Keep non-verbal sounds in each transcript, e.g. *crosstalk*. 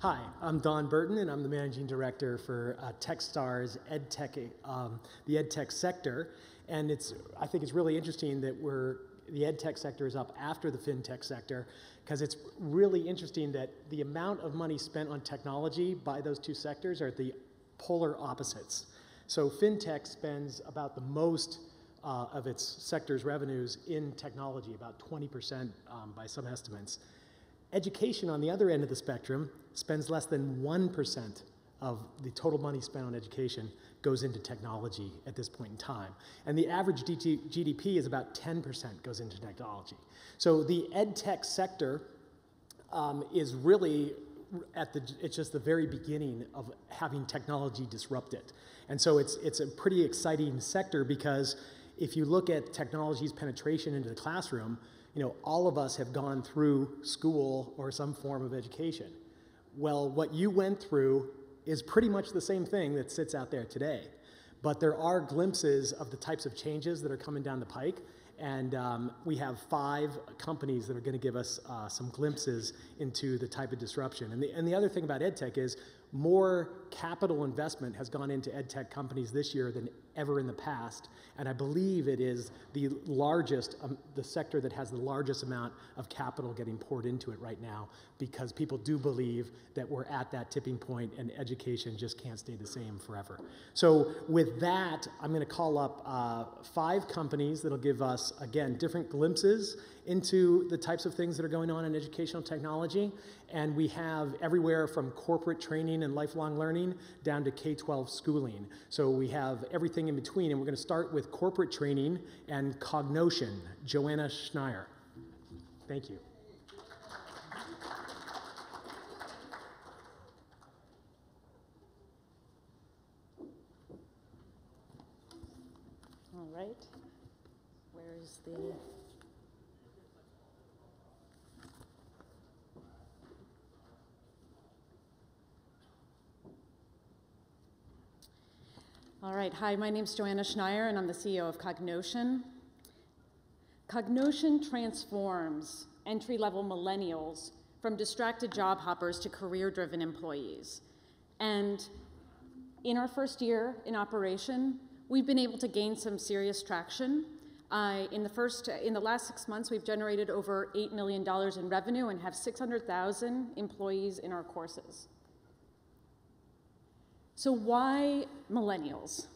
Hi, I'm Don Burton, and I'm the managing director for uh, TechStars EdTech, um, the EdTech sector. And it's, I think it's really interesting that we're, the EdTech sector is up after the FinTech sector, because it's really interesting that the amount of money spent on technology by those two sectors are the polar opposites. So FinTech spends about the most uh, of its sector's revenues in technology, about 20% um, by some estimates. Education, on the other end of the spectrum, spends less than 1% of the total money spent on education goes into technology at this point in time. And the average GDP is about 10% goes into technology. So the ed tech sector um, is really at the, it's just the very beginning of having technology disrupt it. And so it's, it's a pretty exciting sector because if you look at technology's penetration into the classroom, you know, all of us have gone through school or some form of education. Well, what you went through is pretty much the same thing that sits out there today. But there are glimpses of the types of changes that are coming down the pike. And um, we have five companies that are going to give us uh, some glimpses into the type of disruption. And the, and the other thing about EdTech is more capital investment has gone into EdTech companies this year than ever in the past. And I believe it is the largest, um, the sector that has the largest amount of capital getting poured into it right now because people do believe that we're at that tipping point and education just can't stay the same forever. So, with that, I'm going to call up uh, five companies that'll give us, again, different glimpses into the types of things that are going on in educational technology. And we have everywhere from corporate training and lifelong learning down to K 12 schooling. So we have everything in between. And we're going to start with corporate training and Cognotion. Joanna Schneier. Thank you. All right. Where is the All right, hi, my name is Joanna Schneier, and I'm the CEO of Cognotion. Cognotion transforms entry level millennials from distracted job hoppers to career driven employees. And in our first year in operation, we've been able to gain some serious traction. Uh, in the first, in the last six months, we've generated over $8 million in revenue and have 600,000 employees in our courses. So, why millennials?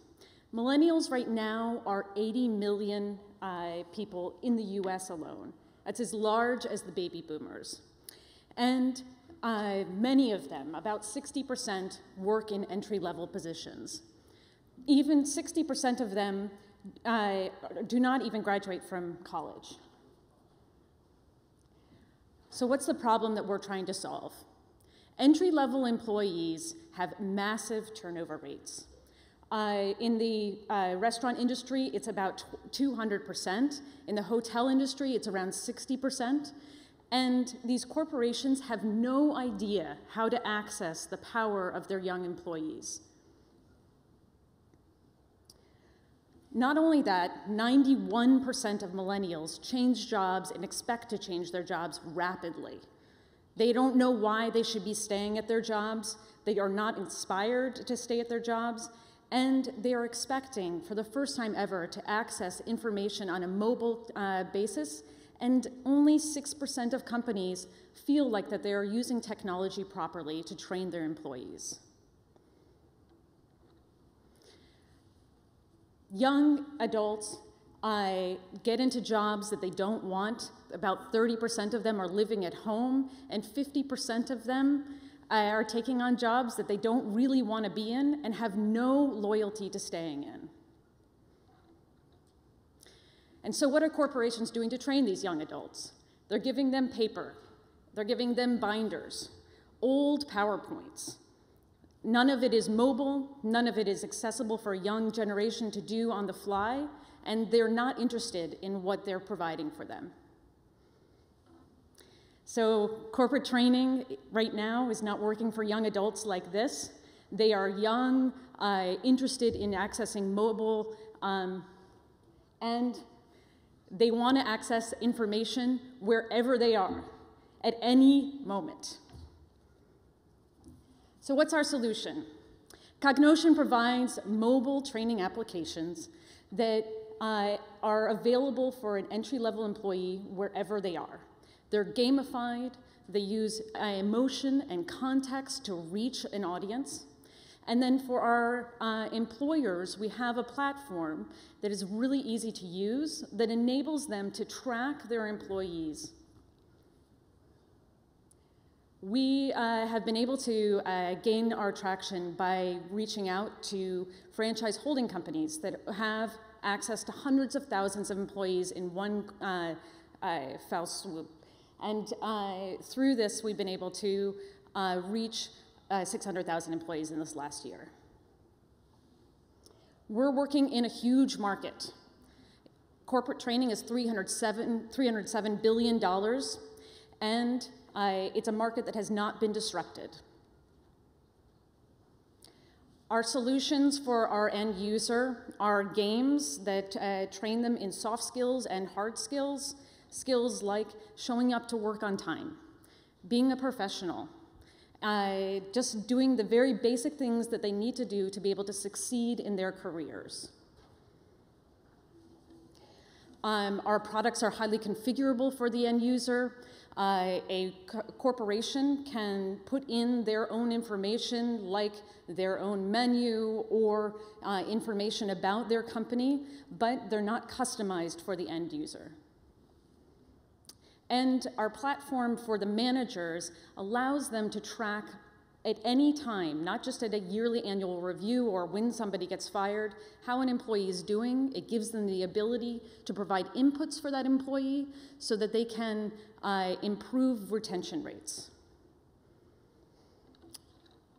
Millennials right now are 80 million uh, people in the US alone. That's as large as the baby boomers. And uh, many of them, about 60%, work in entry level positions. Even 60% of them uh, do not even graduate from college. So, what's the problem that we're trying to solve? Entry level employees have massive turnover rates. Uh, in the uh, restaurant industry, it's about 200%. In the hotel industry, it's around 60%. And these corporations have no idea how to access the power of their young employees. Not only that, 91% of millennials change jobs and expect to change their jobs rapidly. They don't know why they should be staying at their jobs. They are not inspired to stay at their jobs. And they are expecting, for the first time ever, to access information on a mobile uh, basis. And only 6% of companies feel like that they are using technology properly to train their employees. Young adults uh, get into jobs that they don't want. About 30% of them are living at home, and 50% of them are taking on jobs that they don't really want to be in and have no loyalty to staying in. And so, what are corporations doing to train these young adults? They're giving them paper, they're giving them binders, old PowerPoints. None of it is mobile, none of it is accessible for a young generation to do on the fly, and they're not interested in what they're providing for them. So, corporate training right now is not working for young adults like this. They are young, uh, interested in accessing mobile, um, and they want to access information wherever they are at any moment. So, what's our solution? Cognotion provides mobile training applications that uh, are available for an entry level employee wherever they are. They're gamified, they use uh, emotion and context to reach an audience. And then for our uh, employers, we have a platform that is really easy to use that enables them to track their employees. We uh, have been able to uh, gain our traction by reaching out to franchise holding companies that have access to hundreds of thousands of employees in one uh, uh foul swoop. And uh, through this, we've been able to uh, reach uh, 600,000 employees in this last year. We're working in a huge market. Corporate training is 307, $307 billion, and it's a market that has not been disrupted. Our solutions for our end user are games that uh, train them in soft skills and hard skills, skills like showing up to work on time, being a professional, uh, just doing the very basic things that they need to do to be able to succeed in their careers. Um, our products are highly configurable for the end user. Uh, a co corporation can put in their own information, like their own menu or uh, information about their company, but they're not customized for the end user. And our platform for the managers allows them to track at any time, not just at a yearly annual review or when somebody gets fired, how an employee is doing. It gives them the ability to provide inputs for that employee so that they can uh, improve retention rates.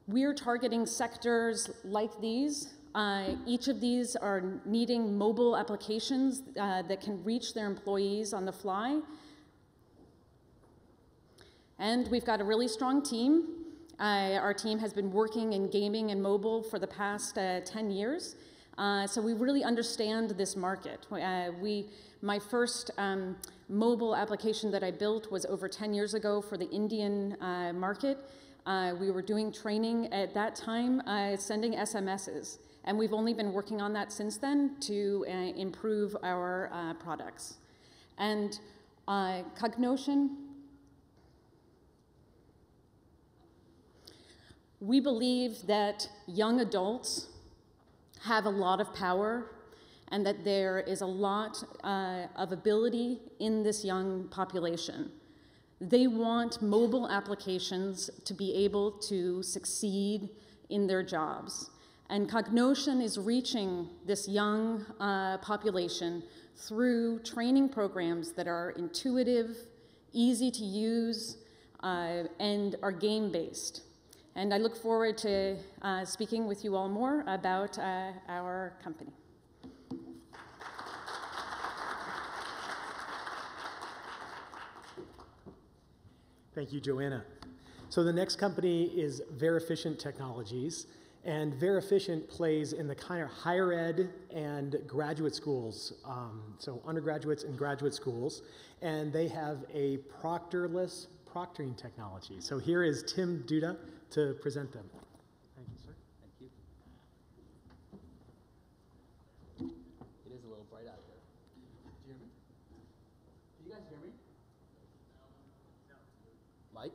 We're targeting sectors like these. Uh, each of these are needing mobile applications uh, that can reach their employees on the fly and we've got a really strong team. Uh, our team has been working in gaming and mobile for the past uh, 10 years. Uh, so we really understand this market. Uh, we, my first um, mobile application that I built was over 10 years ago for the Indian uh, market. Uh, we were doing training at that time, sending SMSs. And we've only been working on that since then to improve our products. And Cognotion, We believe that young adults have a lot of power and that there is a lot uh, of ability in this young population. They want mobile applications to be able to succeed in their jobs. And Cognotion is reaching this young uh, population through training programs that are intuitive, easy to use, uh, and are game based. And I look forward to uh, speaking with you all more about uh, our company. Thank you, Joanna. So the next company is Verificient Technologies. And Verificient plays in the kind of higher ed and graduate schools, um, so undergraduates and graduate schools. And they have a proctorless proctoring technology. So here is Tim Dutta to present them. Thank you, sir. Thank you. It is a little bright out here. Do you hear me? Can you guys hear me? No. Mike?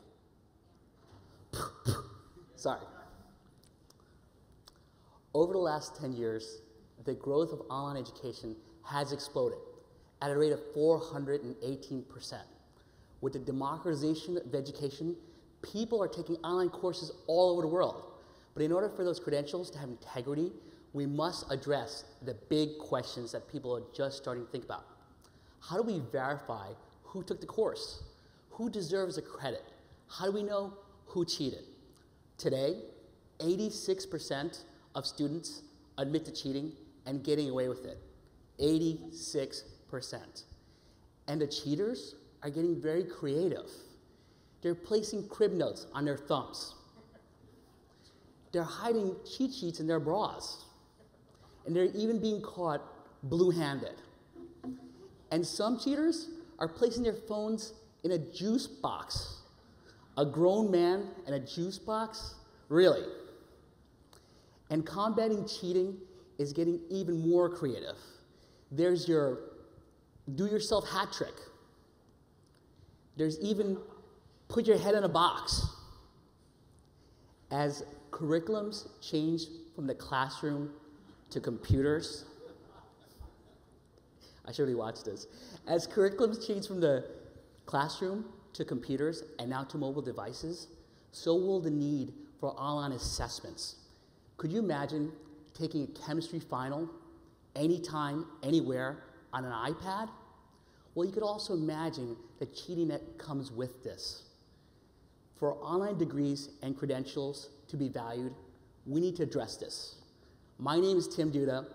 Sorry. Over the last 10 years, the growth of online education has exploded at a rate of 418%. With the democratization of education people are taking online courses all over the world. But in order for those credentials to have integrity, we must address the big questions that people are just starting to think about. How do we verify who took the course? Who deserves a credit? How do we know who cheated? Today, 86% of students admit to cheating and getting away with it. 86%. And the cheaters are getting very creative. They're placing crib notes on their thumbs. They're hiding cheat sheets in their bras. And they're even being caught blue handed. And some cheaters are placing their phones in a juice box. A grown man in a juice box Really. And combating cheating is getting even more creative. There's your do yourself hat trick. There's even put your head in a box. As curriculums change from the classroom to computers, I should really watch this. As curriculums change from the classroom to computers and now to mobile devices, so will the need for online assessments. Could you imagine taking a chemistry final anytime, anywhere on an iPad? Well, you could also imagine the cheating that comes with this. For online degrees and credentials to be valued, we need to address this. My name is Tim Dutta.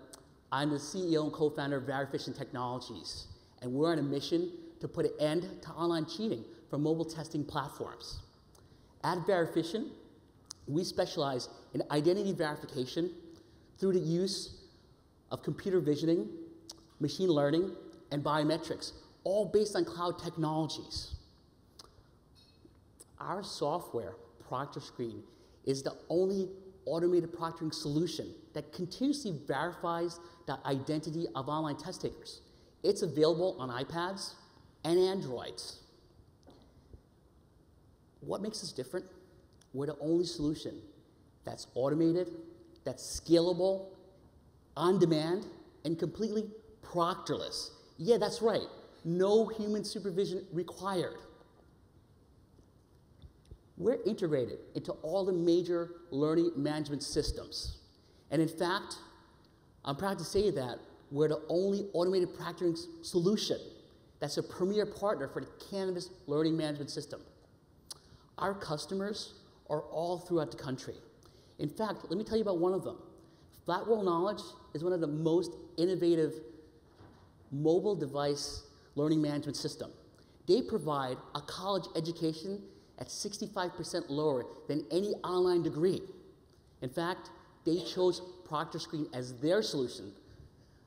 I'm the CEO and co-founder of Verificient Technologies, and we're on a mission to put an end to online cheating from mobile testing platforms. At Verificient, we specialize in identity verification through the use of computer visioning, machine learning, and biometrics, all based on cloud technologies. Our software, Proctor Screen, is the only automated proctoring solution that continuously verifies the identity of online test takers. It's available on iPads and Androids. What makes us different? We're the only solution that's automated, that's scalable, on demand, and completely proctorless. Yeah, that's right. No human supervision required. We're integrated into all the major learning management systems. And in fact, I'm proud to say that we're the only automated proctoring solution that's a premier partner for the Canvas Learning Management System. Our customers are all throughout the country. In fact, let me tell you about one of them. Flat World Knowledge is one of the most innovative mobile device learning management system. They provide a college education at 65% lower than any online degree. In fact, they chose Proctor Screen as their solution.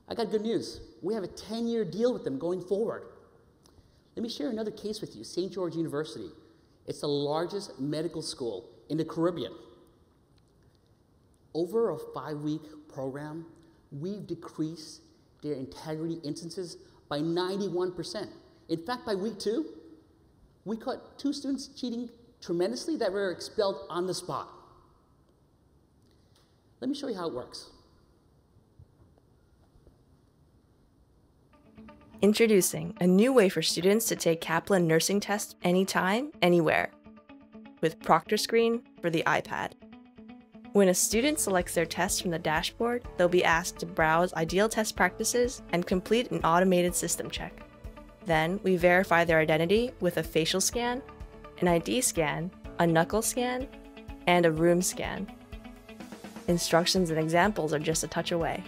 I got good news. We have a 10-year deal with them going forward. Let me share another case with you, St. George University. It's the largest medical school in the Caribbean. Over a five-week program, we've decreased their integrity instances by 91%. In fact, by week two, we caught two students cheating tremendously that were expelled on the spot. Let me show you how it works. Introducing a new way for students to take Kaplan nursing tests anytime, anywhere, with Proctor Screen for the iPad. When a student selects their test from the dashboard, they'll be asked to browse ideal test practices and complete an automated system check. Then, we verify their identity with a facial scan, an ID scan, a knuckle scan, and a room scan. Instructions and examples are just a touch away.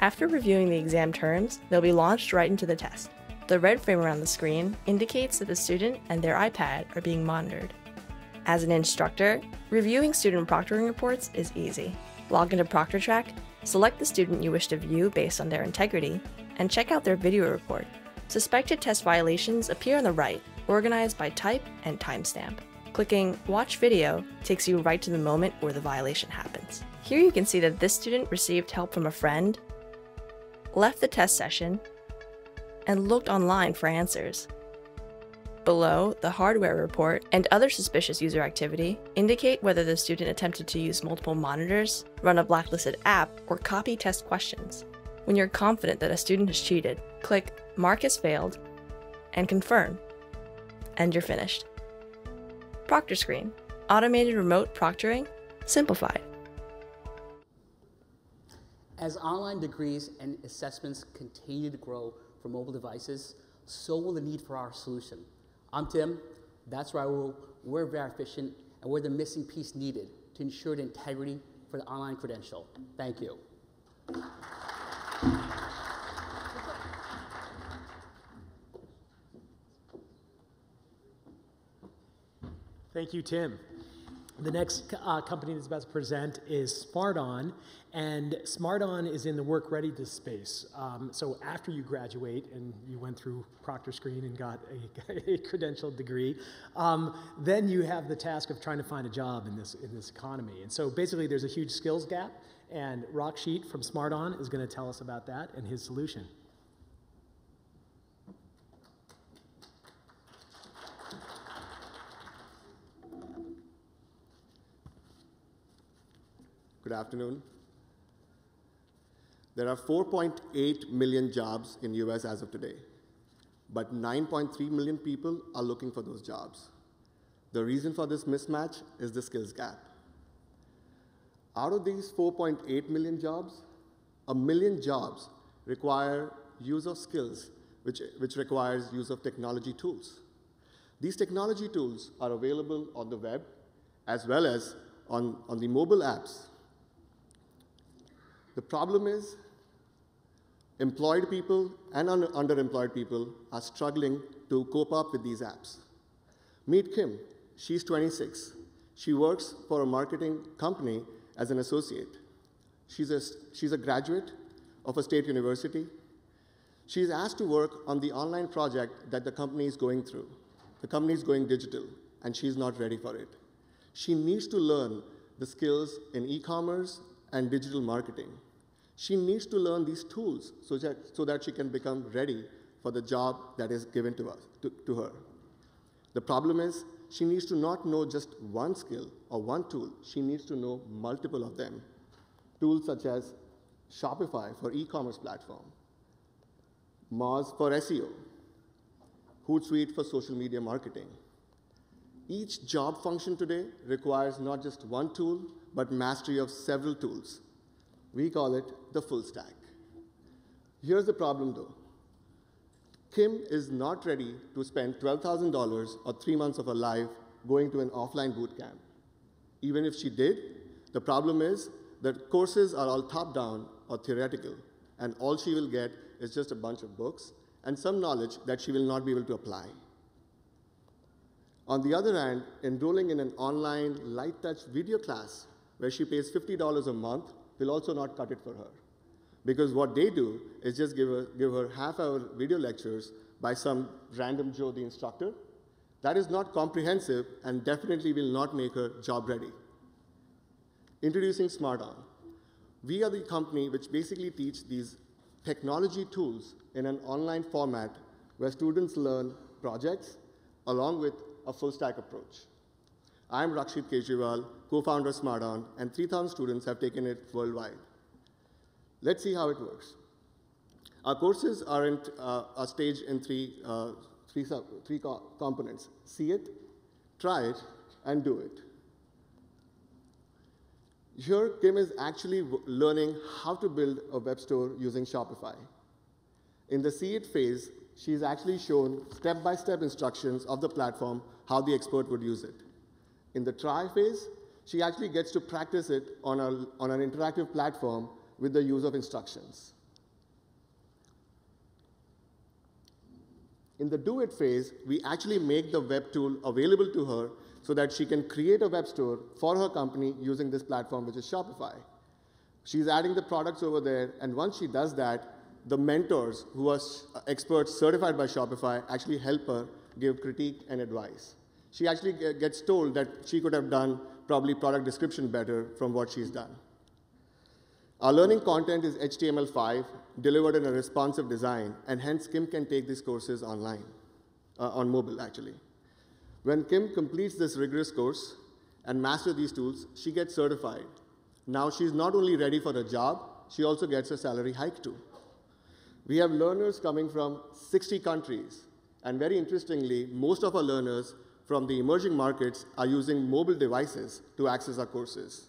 After reviewing the exam terms, they'll be launched right into the test. The red frame around the screen indicates that the student and their iPad are being monitored. As an instructor, reviewing student proctoring reports is easy. Log into ProctorTrack, select the student you wish to view based on their integrity, and check out their video report. Suspected test violations appear on the right, organized by type and timestamp. Clicking Watch Video takes you right to the moment where the violation happens. Here you can see that this student received help from a friend, left the test session, and looked online for answers. Below, the hardware report and other suspicious user activity indicate whether the student attempted to use multiple monitors, run a blacklisted app, or copy test questions. When you're confident that a student has cheated, click Mark as failed and confirm, and you're finished. Proctor Screen, automated remote proctoring, simplified. As online degrees and assessments continue to grow for mobile devices, so will the need for our solution. I'm Tim, that's we're, we're Verificient, and we're the missing piece needed to ensure the integrity for the online credential. Thank you. Thank you, Tim. The next uh, company that's about to present is SmartOn, and SmartOn is in the work readiness space. Um, so after you graduate and you went through Proctor Screen and got a, *laughs* a credentialed degree, um, then you have the task of trying to find a job in this in this economy. And so basically, there's a huge skills gap, and Rakshit from SmartOn is going to tell us about that and his solution. Good afternoon. There are 4.8 million jobs in US as of today, but 9.3 million people are looking for those jobs. The reason for this mismatch is the skills gap. Out of these 4.8 million jobs, a million jobs require use of skills, which, which requires use of technology tools. These technology tools are available on the web as well as on, on the mobile apps the problem is employed people and un underemployed people are struggling to cope up with these apps. Meet Kim. She's 26. She works for a marketing company as an associate. She's a, she's a graduate of a state university. She's asked to work on the online project that the company is going through. The company is going digital, and she's not ready for it. She needs to learn the skills in e-commerce and digital marketing. She needs to learn these tools so that, so that she can become ready for the job that is given to, us, to, to her. The problem is, she needs to not know just one skill or one tool, she needs to know multiple of them. Tools such as Shopify for e-commerce platform, Moz for SEO, Hootsuite for social media marketing. Each job function today requires not just one tool, but mastery of several tools. We call it the full stack. Here's the problem though. Kim is not ready to spend $12,000 or three months of her life going to an offline boot camp. Even if she did, the problem is that courses are all top down or theoretical, and all she will get is just a bunch of books and some knowledge that she will not be able to apply. On the other hand, enrolling in an online light touch video class where she pays $50 a month will also not cut it for her. Because what they do is just give her, give her half hour video lectures by some random Joe, the instructor. That is not comprehensive and definitely will not make her job ready. Introducing SmartOn. We are the company which basically teach these technology tools in an online format where students learn projects along with a full stack approach. I'm Rakshit Kejriwal, co-founder of SmartOn, and 3,000 students have taken it worldwide. Let's see how it works. Our courses are, in, uh, are staged in three, uh, three, three co components. See it, try it, and do it. Here, Kim is actually learning how to build a web store using Shopify. In the see it phase, she's actually shown step-by-step -step instructions of the platform, how the expert would use it. In the try phase, she actually gets to practice it on, a, on an interactive platform with the use of instructions. In the do it phase, we actually make the web tool available to her so that she can create a web store for her company using this platform, which is Shopify. She's adding the products over there, and once she does that, the mentors who are experts certified by Shopify actually help her give critique and advice. She actually gets told that she could have done probably product description better from what she's done. Our learning content is HTML5, delivered in a responsive design, and hence Kim can take these courses online, uh, on mobile actually. When Kim completes this rigorous course and masters these tools, she gets certified. Now she's not only ready for a job, she also gets a salary hike too. We have learners coming from 60 countries, and very interestingly, most of our learners from the emerging markets are using mobile devices to access our courses.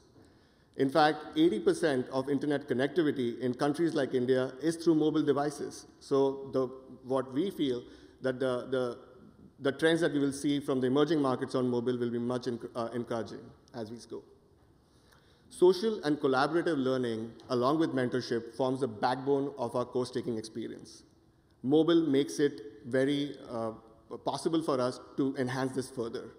In fact, 80% of internet connectivity in countries like India is through mobile devices. So the, what we feel that the, the, the trends that we will see from the emerging markets on mobile will be much uh, encouraging as we go. Social and collaborative learning, along with mentorship, forms the backbone of our course-taking experience. Mobile makes it very uh, possible for us to enhance this further.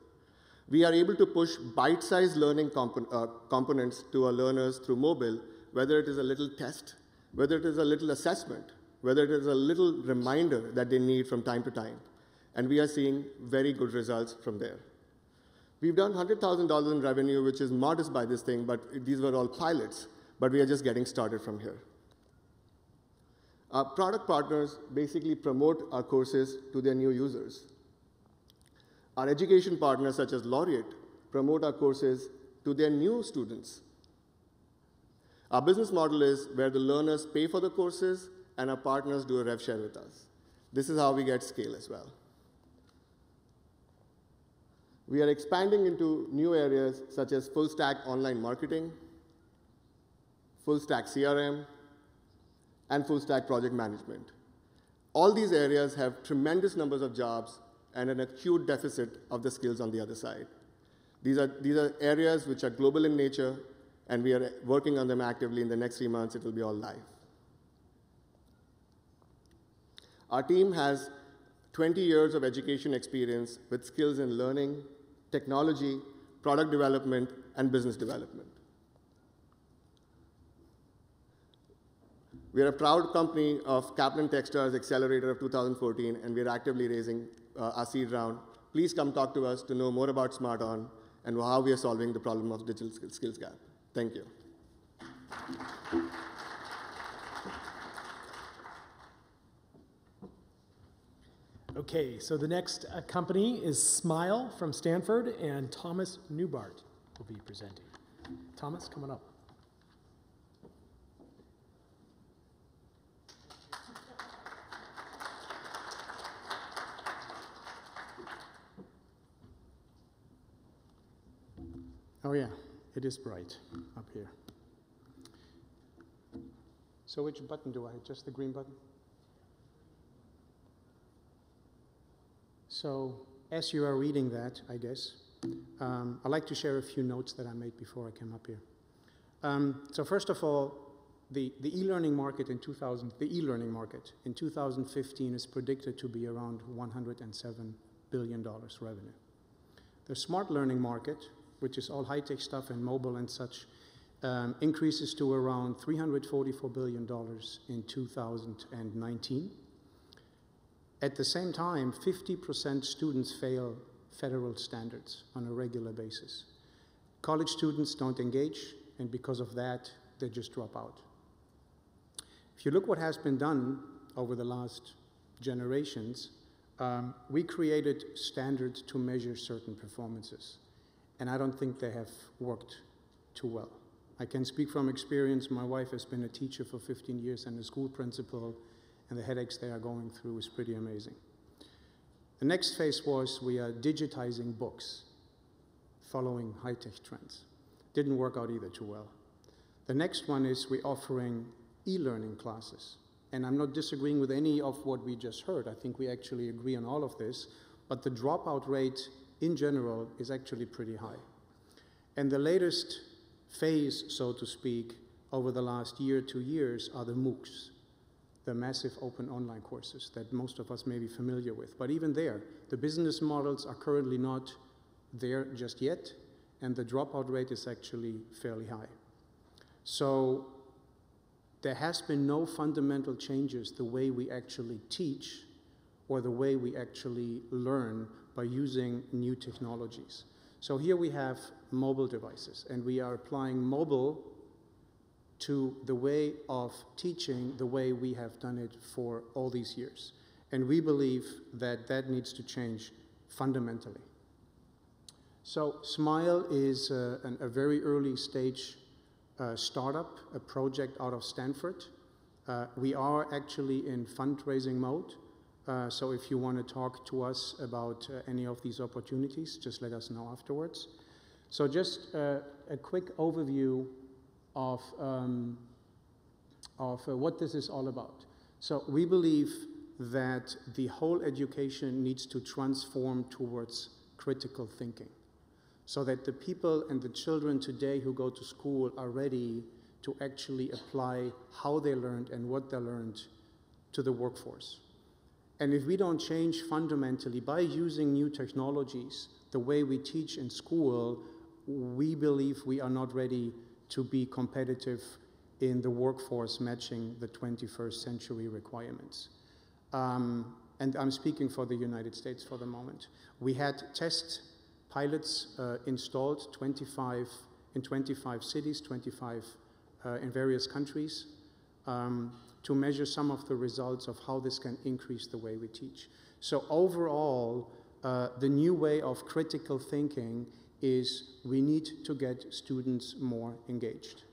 We are able to push bite-sized learning compo uh, components to our learners through mobile, whether it is a little test, whether it is a little assessment, whether it is a little reminder that they need from time to time. And we are seeing very good results from there. We've done $100,000 in revenue, which is modest by this thing, but these were all pilots, but we are just getting started from here. Our product partners basically promote our courses to their new users. Our education partners, such as Laureate, promote our courses to their new students. Our business model is where the learners pay for the courses and our partners do a rev share with us. This is how we get scale as well. We are expanding into new areas such as full stack online marketing, full stack CRM, and full stack project management. All these areas have tremendous numbers of jobs and an acute deficit of the skills on the other side. These are, these are areas which are global in nature, and we are working on them actively. In the next three months, it will be all live. Our team has 20 years of education experience with skills in learning, technology, product development, and business development. We are a proud company of Kaplan Techstars Accelerator of 2014, and we are actively raising uh, our seed round. Please come talk to us to know more about SmartOn and how we are solving the problem of digital skills gap. Thank you. Okay, so the next uh, company is Smile from Stanford, and Thomas Neubert will be presenting. Thomas, coming up. Yeah, it is bright up here. So which button do I hit? Just the green button? So as you are reading that, I guess, um, I'd like to share a few notes that I made before I came up here. Um, so first of all, the, e-learning market in 2000, the e-learning market in 2015 is predicted to be around 107 billion dollars revenue. The smart learning market, which is all high-tech stuff and mobile and such, um, increases to around 344 billion dollars in 2019. At the same time, 50% students fail federal standards on a regular basis. College students don't engage, and because of that, they just drop out. If you look what has been done over the last generations, um, we created standards to measure certain performances, and I don't think they have worked too well. I can speak from experience. My wife has been a teacher for 15 years and a school principal and the headaches they are going through is pretty amazing. The next phase was we are digitizing books, following high-tech trends. Didn't work out either too well. The next one is we're offering e-learning classes. And I'm not disagreeing with any of what we just heard. I think we actually agree on all of this. But the dropout rate in general is actually pretty high. And the latest phase, so to speak, over the last year, two years, are the MOOCs the massive open online courses that most of us may be familiar with. But even there, the business models are currently not there just yet, and the dropout rate is actually fairly high. So there has been no fundamental changes the way we actually teach or the way we actually learn by using new technologies. So here we have mobile devices, and we are applying mobile to the way of teaching the way we have done it for all these years. And we believe that that needs to change fundamentally. So Smile is a, uh, a very early stage uh, startup, a project out of Stanford. Uh, we are actually in fundraising mode. Uh, so if you want to talk to us about uh, any of these opportunities, just let us know afterwards. So just uh, a quick overview of, um, of uh, what this is all about. So we believe that the whole education needs to transform towards critical thinking so that the people and the children today who go to school are ready to actually apply how they learned and what they learned to the workforce. And if we don't change fundamentally by using new technologies, the way we teach in school, we believe we are not ready to be competitive in the workforce matching the 21st century requirements. Um, and I'm speaking for the United States for the moment. We had test pilots uh, installed 25 in 25 cities, 25 uh, in various countries, um, to measure some of the results of how this can increase the way we teach. So overall, uh, the new way of critical thinking is we need to get students more engaged.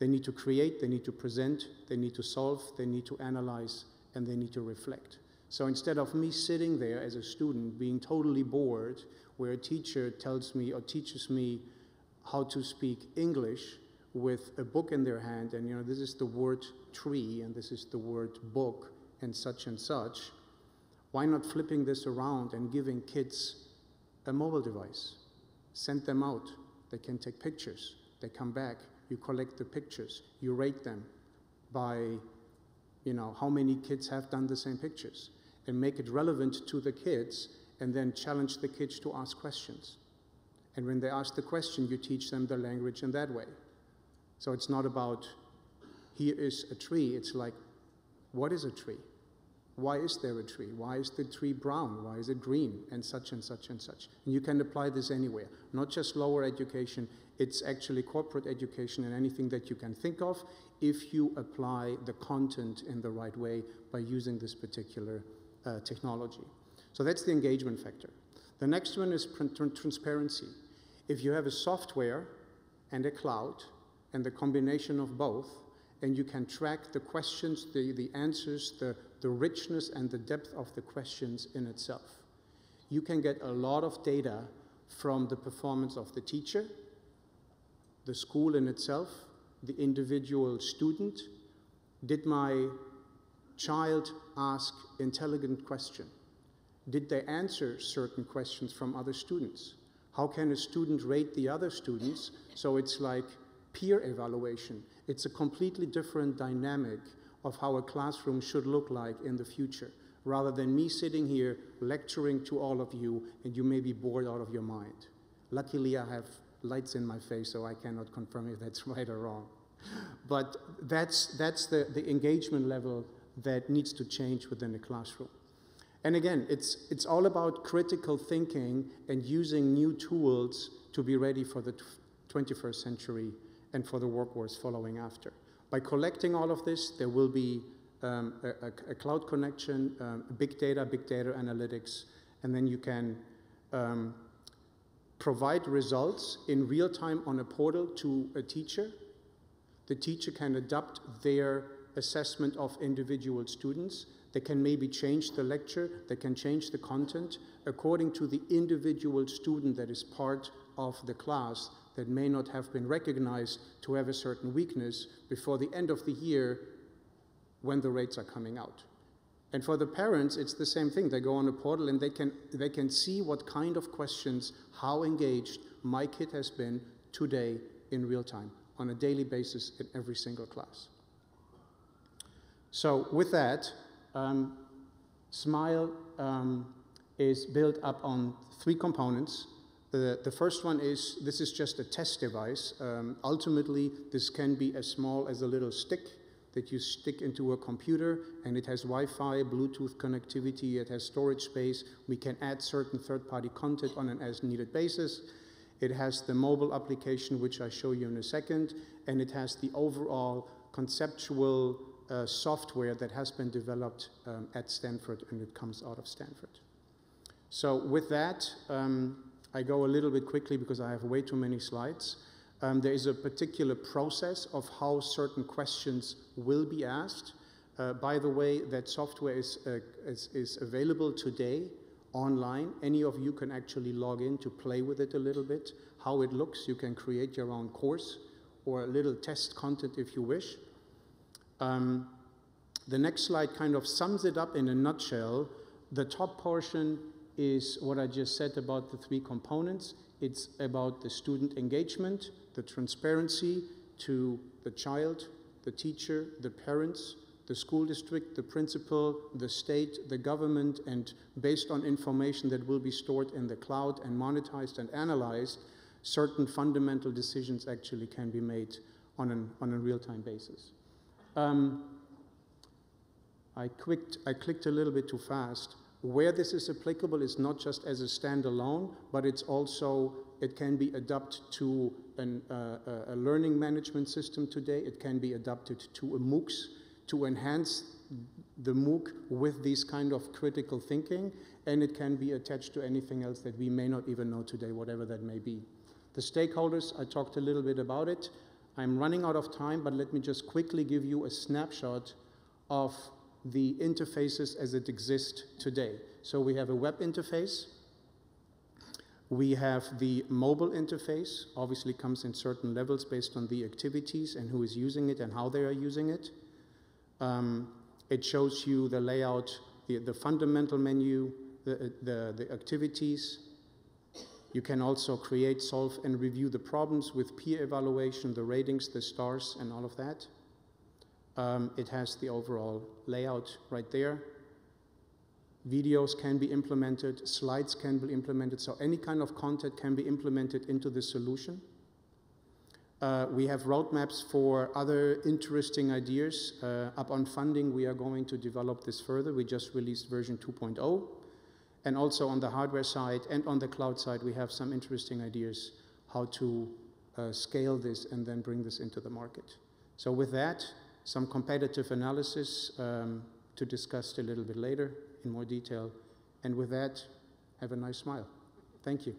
They need to create, they need to present, they need to solve, they need to analyze, and they need to reflect. So instead of me sitting there as a student being totally bored, where a teacher tells me or teaches me how to speak English with a book in their hand, and you know, this is the word tree, and this is the word book, and such and such, why not flipping this around and giving kids a mobile device? Send them out. They can take pictures. They come back you collect the pictures, you rate them by, you know, how many kids have done the same pictures, and make it relevant to the kids, and then challenge the kids to ask questions. And when they ask the question, you teach them the language in that way. So it's not about, here is a tree, it's like, what is a tree? Why is there a tree? Why is the tree brown? Why is it green? And such and such and such. And you can apply this anywhere, not just lower education, it's actually corporate education and anything that you can think of if you apply the content in the right way by using this particular uh, technology. So that's the engagement factor. The next one is transparency. If you have a software and a cloud and the combination of both, and you can track the questions, the, the answers, the, the richness and the depth of the questions in itself. You can get a lot of data from the performance of the teacher, the school in itself, the individual student? Did my child ask intelligent question? Did they answer certain questions from other students? How can a student rate the other students? So it's like peer evaluation. It's a completely different dynamic of how a classroom should look like in the future, rather than me sitting here lecturing to all of you and you may be bored out of your mind. Luckily, I have lights in my face, so I cannot confirm if that's *laughs* right or wrong. But that's, that's the, the engagement level that needs to change within the classroom. And again, it's, it's all about critical thinking and using new tools to be ready for the 21st century and for the workforce following after. By collecting all of this, there will be um, a, a, cloud connection, um, big data, big data analytics, and then you can um, provide results in real time on a portal to a teacher. The teacher can adapt their assessment of individual students. They can maybe change the lecture, they can change the content according to the individual student that is part of the class that may not have been recognized to have a certain weakness before the end of the year when the rates are coming out. And for the parents, it's the same thing. They go on a portal and they can, they can see what kind of questions, how engaged my kid has been today in real time on a daily basis in every single class. So, with that, um, Smile um, is built up on three components. The, the first one is this is just a test device. Um, ultimately, this can be as small as a little stick that you stick into a computer and it has Wi-Fi, Bluetooth connectivity, it has storage space. We can add certain third-party content on an as-needed basis. It has the mobile application, which I show you in a second, and it has the overall conceptual uh, software that has been developed um, at Stanford and it comes out of Stanford. So with that, um, I go a little bit quickly because I have way too many slides. Um, there is a particular process of how certain questions will be asked. Uh, by the way, that software is, uh, is, is, available today online. Any of you can actually log in to play with it a little bit. How it looks, you can create your own course or a little test content if you wish. Um, the next slide kind of sums it up in a nutshell. The top portion is what I just said about the three components. It's about the student engagement, the transparency to the child, the teacher, the parents, the school district, the principal, the state, the government, and based on information that will be stored in the cloud and monetized and analyzed, certain fundamental decisions actually can be made on, an, on a real-time basis. Um, I, I clicked a little bit too fast. Where this is applicable is not just as a standalone, but it's also, it can be adapted to an, uh, a learning management system today. It can be adapted to a MOOCs to enhance the MOOC with these kind of critical thinking, and it can be attached to anything else that we may not even know today, whatever that may be. The stakeholders, I talked a little bit about it. I'm running out of time, but let me just quickly give you a snapshot of the interfaces as it exists today. So we have a web interface. We have the mobile interface, obviously comes in certain levels based on the activities and who is using it and how they are using it. Um, it shows you the layout, the, the fundamental menu, the, the, the activities. You can also create, solve, and review the problems with peer evaluation, the ratings, the stars, and all of that. Um, it has the overall layout right there. Videos can be implemented, slides can be implemented, so any kind of content can be implemented into the solution. Uh, we have roadmaps for other interesting ideas. Uh, up on funding, we are going to develop this further. We just released version 2.0. And also on the hardware side and on the cloud side, we have some interesting ideas how to uh, scale this and then bring this into the market. So with that, some competitive analysis um, to discuss a little bit later in more detail. And with that, have a nice smile. Thank you.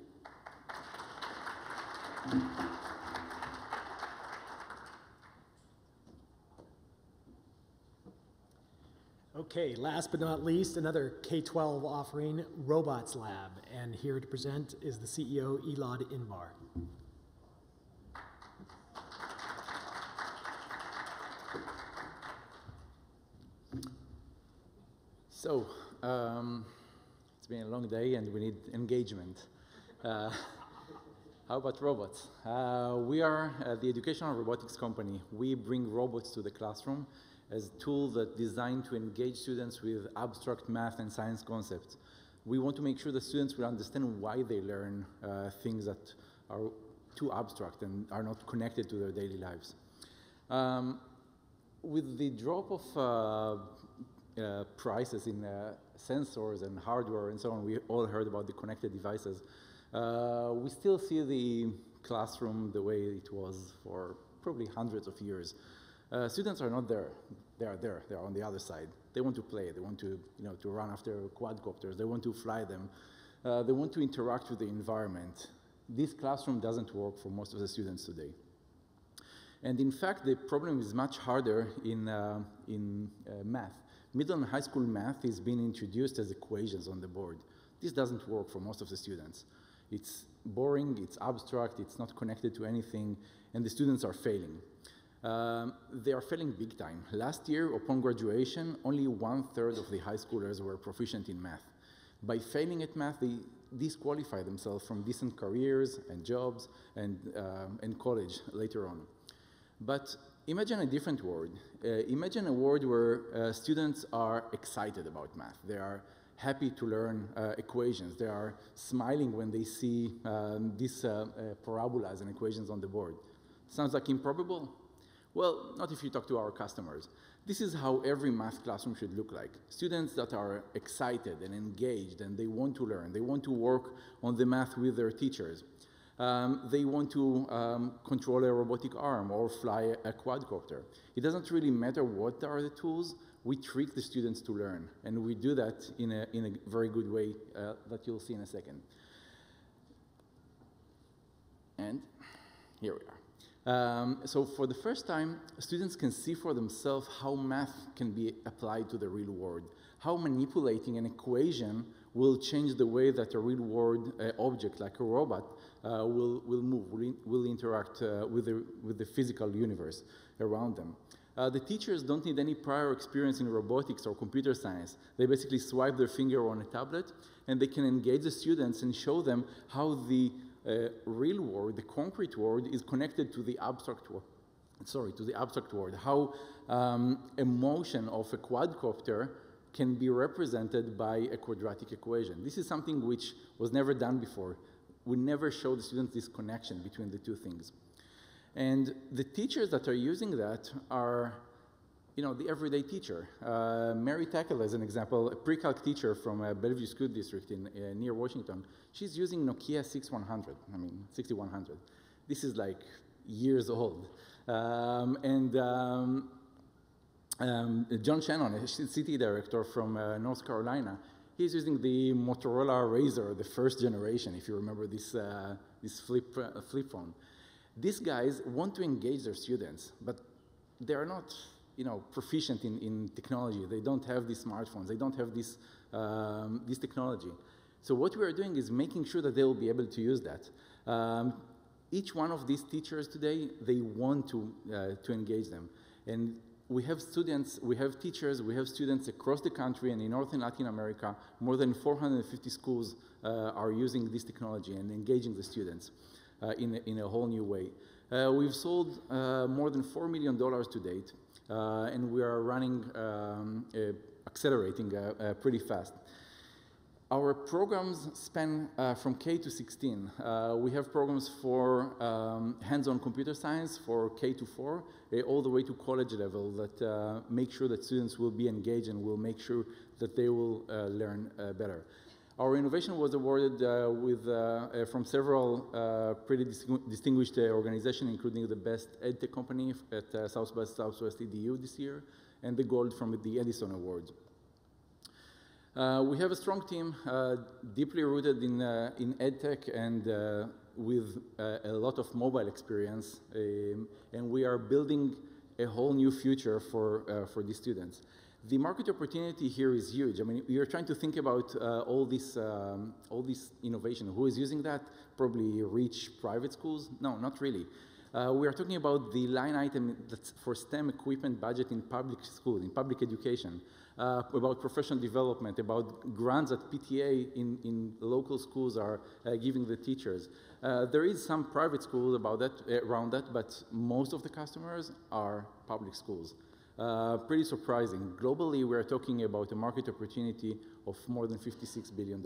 Okay, last but not least, another K-12 offering, RobotsLAB. And here to present is the CEO, Elad Inbar. So, um, it's been a long day and we need engagement. Uh, how about robots? Uh, we are uh, the educational robotics company. We bring robots to the classroom as tools that designed to engage students with abstract math and science concepts. We want to make sure that students will understand why they learn uh, things that are too abstract and are not connected to their daily lives. Um, with the drop of uh, prices in uh, sensors and hardware and so on. We all heard about the connected devices. Uh, we still see the classroom the way it was for probably hundreds of years. Uh, students are not there. They are there. They are on the other side. They want to play. They want to, you know, to run after quadcopters. They want to fly them. Uh, they want to interact with the environment. This classroom doesn't work for most of the students today. And in fact, the problem is much harder in, in math. Middle and high school math is being introduced as equations on the board. This doesn't work for most of the students. It's boring, it's abstract, it's not connected to anything, and the students are failing. Um, they are failing big time. Last year, upon graduation, only one third of the high schoolers were proficient in math. By failing at math, they disqualify themselves from decent careers and jobs and, um, and college later on. But imagine a different world. Uh, imagine a world where uh, students are excited about math. They are happy to learn uh, equations. They are smiling when they see um, these uh, uh, parabolas and equations on the board. Sounds like improbable? Well, not if you talk to our customers. This is how every math classroom should look like. Students that are excited and engaged and they want to learn. They want to work on the math with their teachers um, they want to um, control a robotic arm or fly a quadcopter. It doesn't really matter what are the tools, we trick the students to learn. And we do that in a, in a very good way uh, that you'll see in a second. And here we are. Um, so for the first time, students can see for themselves how math can be applied to the real world, how manipulating an equation will change the way that a real world uh, object like a robot uh, will, will move, will, in, will interact uh, with, the, with the physical universe around them. Uh, the teachers don't need any prior experience in robotics or computer science. They basically swipe their finger on a tablet and they can engage the students and show them how the uh, real world, the concrete world, is connected to the abstract, world sorry, to the abstract world, how um, a motion of a quadcopter can be represented by a quadratic equation. This is something which was never done before. We never showed the students this connection between the two things. And the teachers that are using that are, you know, the everyday teacher. Uh, Mary Tackle, as an example, a pre-calc teacher from uh, Bellevue School District in, uh, near Washington, she's using Nokia 6100, I mean, 6100. This is like years old. Um, and um, um, John Shannon, a city director from uh, North Carolina, he's using the Motorola Razr, the first generation, if you remember this, uh, this flip, uh, flip phone. These guys want to engage their students, but they are not you know, proficient in, in technology. They don't have these smartphones. They don't have this, um, this technology. So what we are doing is making sure that they will be able to use that. Um, each one of these teachers today, they want to, uh, to engage them. And we have students, we have teachers, we have students across the country and in North and Latin America. More than 450 schools uh, are using this technology and engaging the students uh, in, a, in a whole new way. Uh, we've sold uh, more than $4 million to date, uh, and we are running, um, accelerating pretty fast. Our programs span uh, from K to 16. Uh, we have programs for um, hands-on computer science for K to 4, uh, all the way to college level that uh, make sure that students will be engaged and will make sure that they will uh, learn uh, better. Our innovation was awarded with, from several pretty dis distinguished organizations, including the best EdTech company at South by Southwest EDU this year, and the gold from the Edison Award. Uh, we have a strong team, uh, deeply rooted in, uh, in EdTech and uh, with uh, a lot of mobile experience. Um, and we are building a whole new future for, uh, for these students. The market opportunity here is huge. I mean, you're trying to think about all, this, um, all this innovation. Who is using that? Probably rich private schools? No, not really. Uh, we are talking about the line item that's for STEM equipment budget in public school, in public education uh, about professional development, about grants that PTA in, in local schools are uh, giving the teachers. Uh, there is some private schools about that, uh, around that, but most of the customers are public schools. Uh, pretty surprising. Globally, we're talking about a market opportunity of more than $56 billion.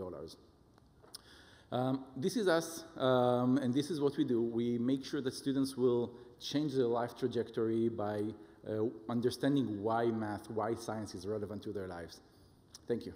Um, this is us, um, and this is what we do. We make sure that students will change their life trajectory by uh, understanding why math, why science is relevant to their lives. Thank you.